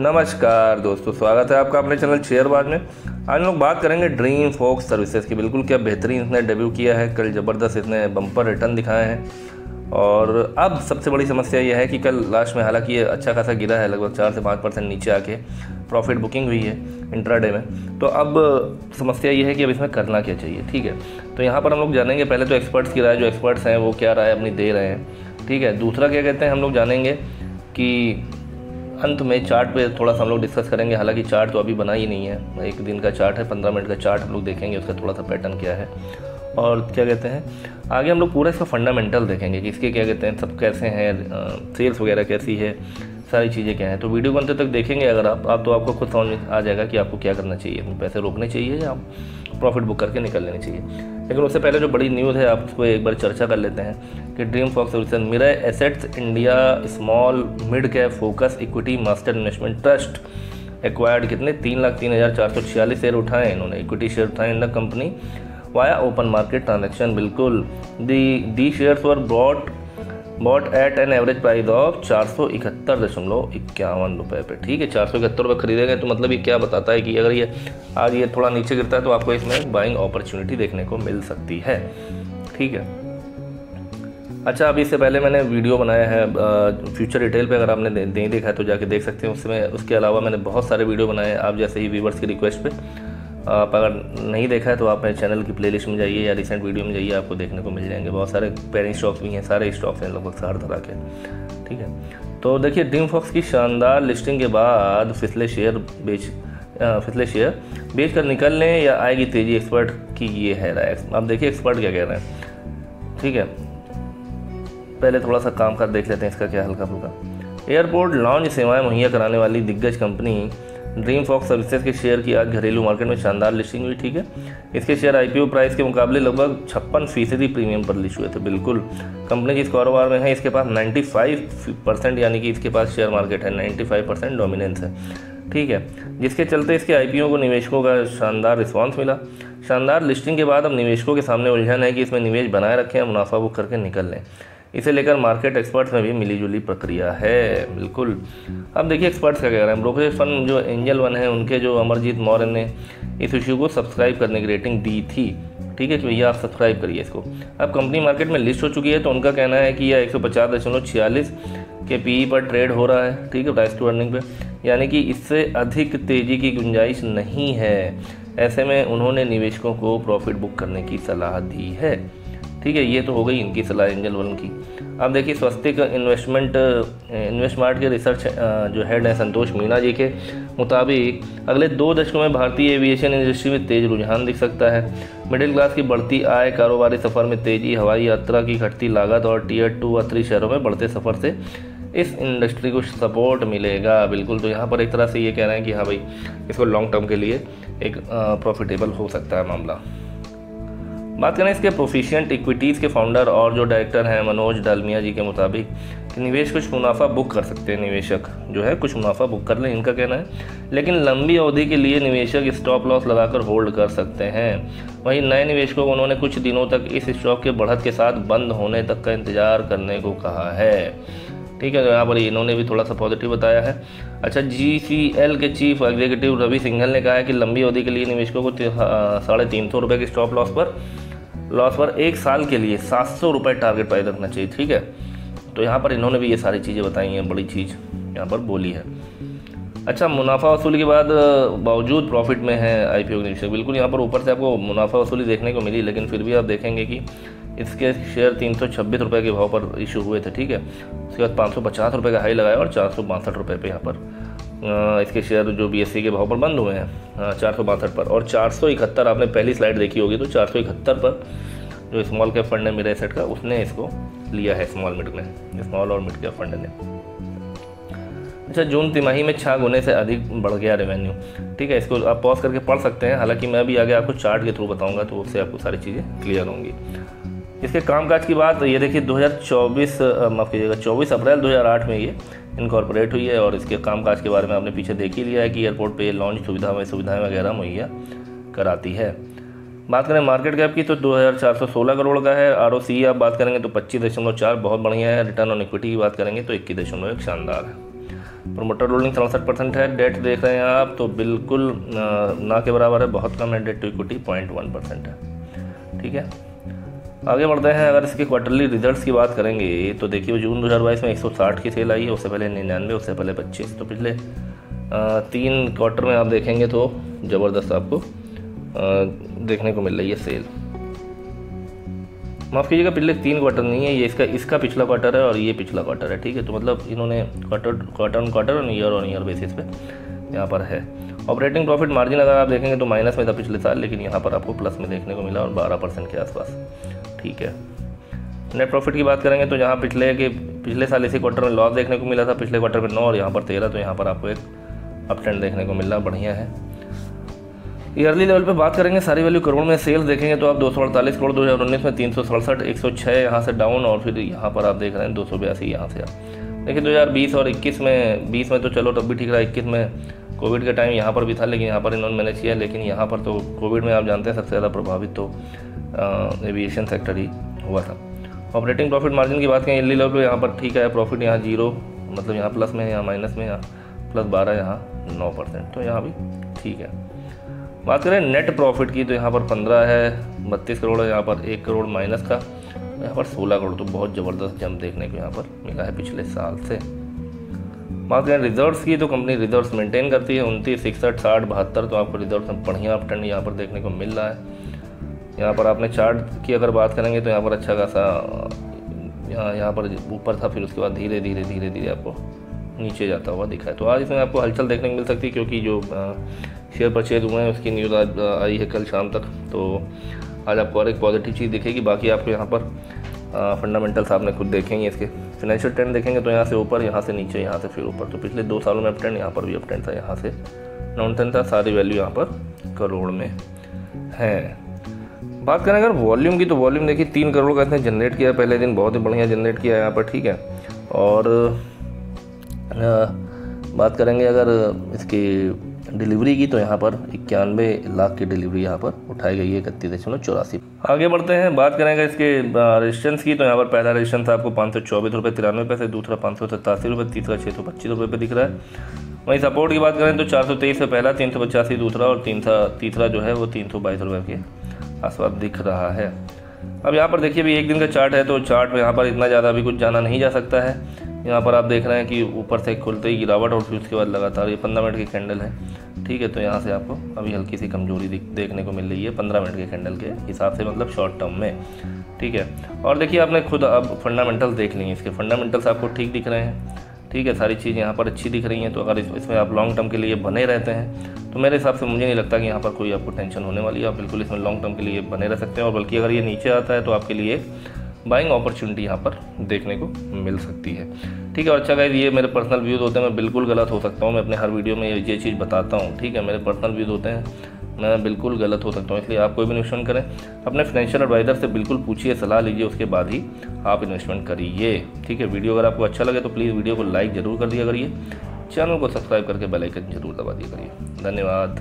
नमस्कार दोस्तों, स्वागत है आपका अपने चैनल शेयरबाज में। आज हम लोग बात करेंगे ड्रीम फोक्स सर्विसेज़ की। बिल्कुल, क्या बेहतरीन इसने डेब्यू किया है, कल ज़बरदस्त इसने बम्पर रिटर्न दिखाए हैं। और अब सबसे बड़ी समस्या यह है कि कल लास्ट में, हालाँकि ये अच्छा खासा गिरा है, लगभग चार से पाँच परसेंट नीचे आके प्रॉफिट बुकिंग हुई है इंट्राडे में। तो अब समस्या ये है कि अब इसमें करना क्या चाहिए, ठीक है? तो यहाँ पर हम लोग जानेंगे, पहले तो एक्सपर्ट्स की राय, जो एक्सपर्ट्स हैं, वो क्या राय अपनी दे रहे हैं, ठीक है? दूसरा क्या कहते हैं, हम लोग जानेंगे कि अंत में चार्ट पे थोड़ा सा हम लोग डिस्कस करेंगे। हालाँकि चार्ट तो अभी बना ही नहीं है। एक दिन का चार्ट है, पंद्रह मिनट का चार्ट हम लोग देखेंगे, उसका थोड़ा सा पैटर्न क्या है। और क्या कहते हैं, आगे हम लोग पूरा इसका फंडामेंटल देखेंगे कि इसके क्या कहते हैं, सब कैसे हैं सेल्स वगैरह कैसी है, सारी चीज़ें क्या हैं। तो वीडियो बनते तक देखेंगे। अगर आप आप तो आपको खुद समझ आ जाएगा कि आपको क्या करना चाहिए। पैसे रोकने चाहिए या प्रॉफिट बुक करके निकल लेने चाहिए। लेकिन उससे पहले जो बड़ी न्यूज़ है, आप उसको एक बार चर्चा कर लेते हैं कि DreamFolks solution Mirae assets India small mid cap focus equity master investment trust acquired कितने? तीन लाख तीन हज़ार चार सौ छियालीस शेयर उठाए इन्होंने इक्विटी शेयर उठाए in the company via open market transaction बिल्कुल। The the shares were brought bought at an average price of चार सौ इकहत्तर दशमलव इक्यावन रुपये पर ठीक है चार सौ इकहत्तर रुपये खरीदे गए तो मतलब ये क्या बताता है कि अगर ये, आज ये थोड़ा नीचे गिरता है तो आपको इसमें बाइंग अपॉर्चुनिटी देखने को मिल सकती है। ठीक है। अच्छा अभी इससे पहले मैंने वीडियो बनाया है फ्यूचर रिटेल पे अगर आपने नहीं देखा है तो जाके देख सकते हैं। उसमें, उसके अलावा मैंने बहुत सारे वीडियो बनाए हैं, आप जैसे ही व्यूवर्स की रिक्वेस्ट पे। आप अगर नहीं देखा है तो आप मेरे चैनल की प्लेलिस्ट में जाइए या रिसेंट वीडियो में जाइए, आपको देखने को मिल जाएँगे। बहुत सारे पेरेंट स्टॉक्स भी हैं, सारे स्टॉक्स हैं लगभग हर तरह के। ठीक है? तो देखिए ड्रीम फॉक्स की शानदार लिस्टिंग के बाद फिसले शेयर बेच फिसले शेयर बेच कर निकल लें या आएगी तेज़ी एक्सपर्ट की ये है राय। आप देखिए एक्सपर्ट क्या कह रहे हैं। ठीक है? पहले थोड़ा सा काम कर देख लेते हैं, इसका क्या हल्का फुल्का एयरपोर्ट लॉन्च सेवाएँ मुहैया कराने वाली दिग्गज कंपनी ड्रीम फॉक्स सर्विसेज़ के शेयर की आज घरेलू मार्केट में शानदार लिस्टिंग हुई, ठीक है? इसके शेयर आईपीओ प्राइस के मुकाबले लगभग छप्पन फ़ीसदी प्रीमियम पर लिस्ट हुए थे, बिल्कुल। कंपनी जिस कारोबार में है, इसके पास 95 परसेंट यानी कि इसके पास शेयर मार्केट है 95 परसेंट डोमिनेंस है, ठीक है? जिसके चलते इसके आईपीओ को निवेशकों का शानदार रिस्पॉन्स मिला। शानदार लिस्टिंग के बाद अब निवेशकों के सामने उलझन है कि इसमें निवेश बनाए रखें, मुनाफा बुक करके निकल लें। इसे लेकर मार्केट एक्सपर्ट्स में भी मिली जुली प्रक्रिया है। बिल्कुल। अब देखिए एक्सपर्ट्स क्या कह रहे हैं। ब्रोकरेज फंड जो एंजल वन है, उनके जो अमरजीत मौर्य ने इस इशू को सब्सक्राइब करने की रेटिंग दी थी। ठीक है कि भैया, आप सब्सक्राइब करिए इसको। अब कंपनी मार्केट में लिस्ट हो चुकी है तो उनका कहना है कि यह एक के पीई पर ट्रेड हो रहा है। ठीक है प्राइस टू अर्निंग पे। यानी कि इससे अधिक तेज़ी की गुंजाइश नहीं है। ऐसे में उन्होंने निवेशकों को प्रॉफिट बुक करने की सलाह दी है। ठीक है, ये तो हो गई इनकी सलाह एंजल वन की। अब देखिए, स्वस्तिक इन्वेस्टमेंट इन्वेस्टमार्ट के रिसर्च जो हेड है संतोष मीणा जी के मुताबिक, अगले दो दशकों में भारतीय एविएशन इंडस्ट्री में तेज रुझान दिख सकता है। मिडिल क्लास की बढ़ती आय, कारोबारी सफ़र में तेज़ी, हवाई यात्रा की घटती लागत और टीयर टू व थ्री शहरों में बढ़ते सफ़र से इस इंडस्ट्री को सपोर्ट मिलेगा। बिल्कुल तो यहाँ पर एक तरह से ये कह रहे हैं कि हाँ भाई, इसको लॉन्ग टर्म के लिए एक प्रॉफिटेबल हो सकता है मामला। बात करें इसके प्रोफिशियंट इक्विटीज़ के फाउंडर और जो डायरेक्टर हैं, मनोज डालमिया जी के मुताबिक, कि निवेश कुछ मुनाफा बुक कर सकते हैं, निवेशक जो है कुछ मुनाफा बुक कर लें, इनका कहना है। लेकिन लंबी अवधि के लिए निवेशक स्टॉप लॉस लगाकर होल्ड कर सकते हैं। वहीं नए निवेशकों को उन्होंने कुछ दिनों तक इस स्टॉक के बढ़त के साथ बंद होने तक का इंतज़ार करने को कहा है। ठीक है तो यहाँ पर इन्होंने भी थोड़ा सा पॉजिटिव बताया है। अच्छा जी एल के चीफ एग्जीक्यूटिव रवि सिंघल ने कहा है कि लंबी अवधि के लिए निवेशकों को साढ़े तीन सौ रुपये के स्टॉप लॉस पर लॉस पर एक साल के लिए सात सौ रुपये टारगेट प्राइस रखना चाहिए, ठीक है? तो यहाँ पर इन्होंने भी ये सारी चीज़ें बताई हैं, बड़ी चीज़ यहाँ पर बोली है। अच्छा मुनाफा वसूली के बाद बावजूद प्रॉफिट में है आई पी निवेशक। बिल्कुल, यहाँ पर ऊपर से आपको मुनाफा वसूली देखने को मिली, लेकिन फिर भी आप देखेंगे कि इसके शेयर तीन सौ छब्बीस रुपये के भाव पर इशू हुए थे, ठीक है? उसके बाद पाँच सौ पचास रुपये का हाई लगाया और चार सौ बासठ रुपये पर यहाँ पर इसके शेयर जो बी के भाव पर बंद हुए हैं चार सौ बासठ पर। और चार सौ इकहत्तर, आपने पहली स्लाइड देखी होगी तो चार सौ इकहत्तर पर जो स्मॉल कैप फंड है मेरे सेट का, उसने इसको लिया है स्मॉल मिड में स्मॉल और मिड कैप फंड ने अच्छा जून तिमाही में छः गुने से अधिक बढ़ गया रेवेन्यू ठीक है? इसको आप पॉज करके पढ़ सकते हैं, हालाँकि मैं भी आगे आपको चार्ट के थ्रू बताऊँगा तो उससे आपको सारी चीज़ें क्लियर होंगी। इसके कामकाज की बात ये देखिए 2024 माफ़ कीजिएगा 24 अप्रैल 2008 में ये इनकॉर्पोरेट हुई है और इसके कामकाज के बारे में आपने पीछे देख ही लिया है कि एयरपोर्ट पे लॉन्च सुविधा में, सुविधाएँ वगैरह मुहैया कराती है। बात करें मार्केट कैप की तो 2416 करोड़ का है। आरओसी आप बात करेंगे तो पच्चीस दशमलव चार, बहुत बढ़िया है। रिटर्न ऑन इक्विटी की बात करेंगे तो इक्कीस दशमलव एक शानदार है। प्रोमोटर होल्डिंग सड़सठ परसेंट है। डेट देख रहे हैं आप तो बिल्कुल ना के बराबर है, बहुत कम है। Debt to equity point one percent है। ठीक है? आगे बढ़ते हैं, अगर इसके क्वार्टरली रिजल्ट्स की बात करेंगे तो देखिए जून 2022 में 160 की सेल आई है, उससे पहले निन्यानवे, उससे पहले 25 तो पिछले तीन क्वार्टर में आप देखेंगे तो ज़बरदस्त आपको देखने को मिल रही है सेल माफ़ कीजिएगा, पिछले तीन क्वार्टर नहीं है, ये इसका इसका पिछला क्वार्टर है और ये पिछला क्वार्टर है, ठीक है? तो मतलब इन्होंने क्वार्टर क्वार्टर ऑन क्वार्टर और ईयर ऑन ईयर बेसिस पे यहाँ पर है। ऑपरेटिंग प्रॉफिट मार्जिन अगर आप देखेंगे तो माइनस में था पिछले साल, लेकिन यहाँ पर आपको प्लस में देखने को मिला और बारह परसेंट के आसपास। ठीक है। नेट प्रॉफिट की बात करेंगे तो यहाँ पिछले के, पिछले साल इसी क्वार्टर में लॉस देखने को मिला था, पिछले क्वार्टर में नौ और यहाँ पर तेरह तो यहाँ पर आपको एक अप ट्रेंड देखने को मिल, बढ़िया है। ईयरली लेवल पे बात करेंगे, सारी वैल्यू करोड़ में सेल्स देखेंगे तो आप दो सौ अड़तालीस करोड़, दो हज़ार उन्नीस में तीन सौ सड़सठ, एक सौ छः यहाँ से डाउन और फिर यहाँ पर आप देख रहे हैं दो सौ बयासी यहाँ से। आप देखिए दो हज़ार बीस और इक्कीस में, बीस में तो चलो तब भी ठीक रहा, इक्कीस में कोविड का टाइम यहाँ पर भी था, लेकिन यहाँ पर इन्होंने मैनेज किया, लेकिन यहाँ पर तो कोविड में आप जानते हैं, सबसे ज़्यादा प्रभावित तो एविएशन सेक्टर ही हुआ था। ऑपरेटिंग प्रॉफिट मार्जिन की बात करें ईयरली लेवल पर यहाँ पर ठीक है प्रॉफिट यहाँ ज़ीरो मतलब यहाँ प्लस में यहाँ माइनस में यहाँ प्लस बारह, यहाँ नौ परसेंट तो यहाँ भी ठीक है। बात करें नेट प्रॉफिट की तो यहाँ पर पंद्रह है, बत्तीस करोड़ है, यहाँ पर एक करोड़ माइनस का, यहाँ पर सोलह करोड़ तो बहुत ज़बरदस्त जंप देखने को यहाँ पर मिला है पिछले साल से। बात करें रिजर्व्स की तो कंपनी रिजर्व्स मेंटेन करती है। उनतीस, इकसठ, साठ, बहत्तर तो आपको रिजर्व्स में बढ़िया अपट्रेंड यहाँ पर देखने को मिल रहा है। यहाँ पर आपने चार्ट की अगर बात करेंगे तो यहाँ पर अच्छा खासा, यहाँ यहाँ पर ऊपर था, फिर उसके बाद धीरे धीरे धीरे धीरे आपको नीचे जाता हुआ दिखा है। तो आज इसमें आपको हलचल देखने को मिल सकती है, क्योंकि जो शेयर परचेज हुए हैं, उसकी न्यूज़ आज आई है कल शाम तक। तो आज आपको और एक पॉजिटिव चीज़ दिखेगी। बाकी आपको यहाँ पर फंडामेंटल्स आपने खुद देखेंगे इसके। फिनेंशियल ट्रेंड देखेंगे तो यहाँ से ऊपर, यहाँ से नीचे, यहाँ से फिर ऊपर। तो पिछले दो सालों में अप ट्रेंड यहाँ पर भी अप ट्रेंड था, यहाँ से डाउन ट्रेंड था, सारी वैल्यू यहाँ पर करोड़ में है। बात करें अगर वॉल्यूम की तो वॉल्यूम देखिए, तीन करोड़ का इसने जनरेट किया, पहले दिन बहुत ही बढ़िया जनरेट किया यहाँ पर, ठीक है। और बात करेंगे अगर इसकी डिलीवरी की तो यहाँ पर इक्यानवे लाख की डिलीवरी यहाँ पर उठाई गई है, इकतीस दशमलव चौरासी। आगे बढ़ते हैं, बात करेंगे इसके रजिस्टेंस की तो यहाँ पर पहला रजिस्टेंस आपको पाँच सौ चौबीस रुपये तिरानवे पैसे, दूसरा पाँच सौ सत्तासी रुपये तीसरा छः सौ पच्चीस रुपये पर दिख रहा है। वहीं सपोर्ट की बात करें तो चार सौ तेईस से पहला, तीन सौ पचासी दूसरा और तीन सौ, तीसरा जो है वो तीन सौ बाईस रुपये के आसपास दिख रहा है। अब यहाँ पर देखिए, अभी एक दिन का चार्ट है तो चार्ट में यहाँ पर इतना ज़्यादा अभी कुछ जाना नहीं जा सकता है। यहाँ पर आप देख रहे हैं कि ऊपर से खुलते ही गिरावट और फिर उसके बाद लगातार ये पंद्रह मिनट की कैंडल है। ठीक है तो यहाँ से आपको अभी हल्की सी कमज़ोरी देखने को मिल रही है पंद्रह मिनट के कैंडल के हिसाब से मतलब शॉर्ट टर्म में। ठीक है, और देखिए आपने खुद अब फंडामेंटल्स देख लिए इसके फंडामेंटल्स आपको ठीक दिख रहे हैं। ठीक है, सारी चीज़ यहाँ पर अच्छी दिख रही हैं। तो अगर इसमें आप लॉन्ग टर्म के लिए बने रहते हैं तो मेरे हिसाब से मुझे नहीं लगता कि यहाँ पर कोई आपको टेंशन होने वाली है। आप बिल्कुल इसमें लॉन्ग टर्म के लिए बने रह सकते हैं, और बल्कि अगर ये नीचे आता है तो आपके लिए बाइंग अपॉर्चुनिटी यहाँ पर देखने को मिल सकती है। ठीक है, और अच्छा गाइज़ ये मेरे पर्सनल व्यूज़ होते हैं, मैं बिल्कुल गलत हो सकता हूँ, मैं अपने हर वीडियो में ये चीज़ बताता हूँ, ठीक है? मेरे पर्सनल व्यूज़ होते हैं, मैं बिल्कुल गलत हो सकता हूँ, इसलिए आप कोई भी इन्वेस्टमेंट करें, अपने फाइनेंशियल एडवाइज़र से बिल्कुल पूछिए, सलाह लीजिए, उसके बाद ही आप इन्वेस्टमेंट करिए, ठीक है? वीडियो अगर आपको अच्छा लगे तो प्लीज़ वीडियो को लाइक ज़रूर कर दिया करिए चैनल को सब्सक्राइब करके बेल आइकन ज़रूर दबा दिया करिए। धन्यवाद।